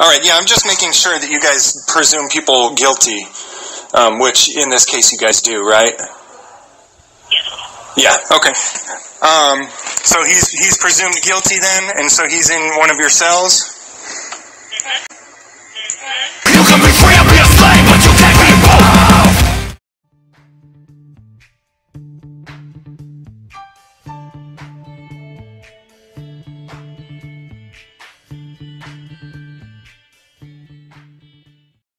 All right, yeah, I'm just making sure that you guys presume people guilty, um, which in this case you guys do, right? Yeah. Yeah. Okay. Um, so he's he's presumed guilty then, and so he's in one of your cells. Mm -hmm. Mm -hmm.